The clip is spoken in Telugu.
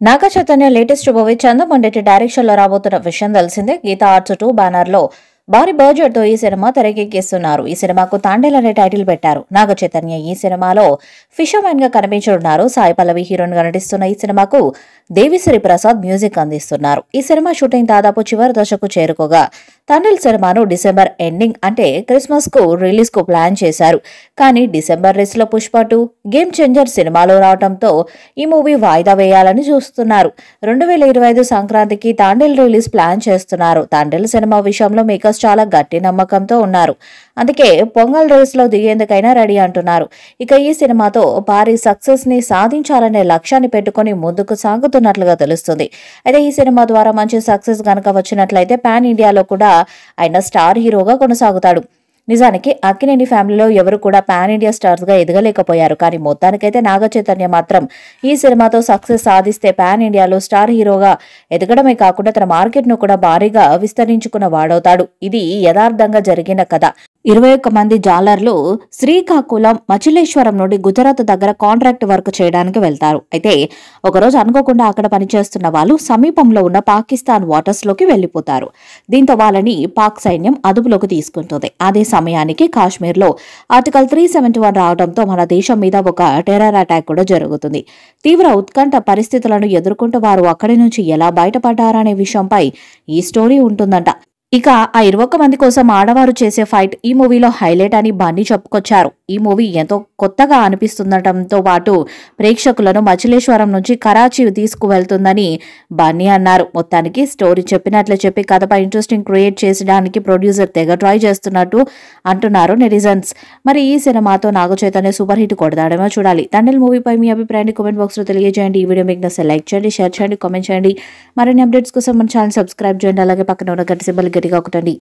నాగ చైతన్య లేటెస్ట్ మూవీ చందమండెట్టి డైరెక్షన్లో రాబోతున్న విషయం తెలిసిందే. గీత ఆర్ట్స్ టూ బ్యానర్లో భారీ బడ్జెట్తో ఈ సినిమా తెరకెక్కిస్తున్నారు. ఈ సినిమాకు తాండేల్ అనే టైటిల్ పెట్టారు. నాగ చైతన్య ఈ సినిమాలో ఫిషర్మెన్గా కనిపించనున్నారు. సాయి పల్లవి హీరోయిన్గా నటిస్తున్న ఈ సినిమాకు దేవిశ్రీ ప్రసాద్ మ్యూజిక్ అందిస్తున్నారు. ఈ సినిమా షూటింగ్ దాదాపు చివరి దశకు చేరుకోగా తండ్రిల్ సినిమాను డిసెంబర్ ఎండింగ్ అంటే క్రిస్మస్కు రిలీజ్కు ప్లాన్ చేశారు. కానీ డిసెంబర్ రేస్లో పుష్ప టూ గేమ్ చేంజర్ సినిమాలో రావడంతో ఈ మూవీ వాయిదా వేయాలని చూస్తున్నారు. రెండు వేల ఇరవై ఐదు సంక్రాంతికి తాండేల్ రిలీజ్ ప్లాన్ చేస్తున్నారు. తాండేల్ సినిమా విషయంలో మేకర్స్ చాలా గట్టి నమ్మకంతో ఉన్నారు. అందుకే పొంగల్ రేస్లో దిగేందుకైనా రెడీ అంటున్నారు. ఇక ఈ సినిమాతో భారీ సక్సెస్ని సాధించాలనే లక్ష్యాన్ని పెట్టుకుని ముందుకు సాగుతున్నట్లుగా తెలుస్తుంది. అయితే ఈ సినిమా ద్వారా మంచి సక్సెస్ గనక వచ్చినట్లయితే పాన్ ఇండియాలో కూడా ఆయన స్టార్ హీరోగా కొనసాగుతాడు. నిజానికి అక్కినేని ఫ్యామిలీలో ఎవరు కూడా పాన్ ఇండియా స్టార్స్గా ఎదగలేకపోయారు. కానీ మొత్తానికైతే నాగ చైతన్య మాత్రం ఈ సినిమాతో సక్సెస్ సాధిస్తే పాన్ ఇండియాలో స్టార్ హీరోగా ఎదగడమే కాకుండా తన మార్కెట్ను కూడా భారీగా విస్తరించుకున్న వాడవుతాడు. ఇది యథార్థంగా జరిగిన కథ. ఇరవై ఒక్క మంది జాలర్లు శ్రీకాకుళం మచిలేశ్వరం నుండి గుజరాత్ దగ్గర కాంట్రాక్ట్ వర్క్ చేయడానికి వెళ్తారు. అయితే ఒకరోజు అనుకోకుండా అక్కడ పనిచేస్తున్న వాళ్ళు సమీపంలో ఉన్న పాకిస్తాన్ వాటర్స్లోకి వెళ్ళిపోతారు దీంతో వాళ్ళని పాక్ సైన్యం అదుపులోకి తీసుకుంటుంది. అదే సమయానికి కాశ్మీర్లో ఆర్టికల్ త్రీ సెవెంటీ వన్ రావడంతో మన దేశం మీద ఒక టెర్రర్ అటాక్ కూడా జరుగుతుంది. తీవ్ర ఉత్కంఠ పరిస్థితులను ఎదుర్కొంటూ వారు అక్కడి నుంచి ఎలా బయటపడ్డారనే విషయంపై ఈ స్టోరీ ఉంటుందంట. ఇక ఆ ఇరవై ఒక్క మంది కోసం ఆడవారు చేసే ఫైట్ ఈ మూవీలో హైలైట్ అని బన్నీ చెప్పుకొచ్చారు. ఈ మూవీ ఎంతో కొత్తగా అనిపిస్తుండటంతో పాటు ప్రేక్షకులను మచిలేశ్వరం నుంచి కరాచీ తీసుకువెళ్తుందని బన్నీ అన్నారు. మొత్తానికి స్టోరీ చెప్పినట్లు చెప్పి కథపై ఇంట్రెస్టింగ్ క్రియేట్ చేసడానికి ప్రొడ్యూసర్ తెగ ట్రై చేస్తున్నట్టు అంటున్నారు నెటిజన్స్. మరి ఈ సినిమాతో నాగ చైతన్య సూపర్ హిట్ కొడదాడేమో చూడాలి. తండ్రి మూవీపై మీ అభిప్రాయాన్ని కామెంట్ బాక్స్లో తెలియజేయండి. ఈ వీడియో మీకు నచ్చితే లైక్ చేయండి షేర్ చేయండి కామెంట్ చేయండి. మరిన్ని అప్డేట్స్ కోసం మన ఛానల్ సబ్స్క్రైబ్ చేయండి. అలాగే పక్కన ఉన్న గట్టి సింబల్ గట్టిగా ఒకటండి.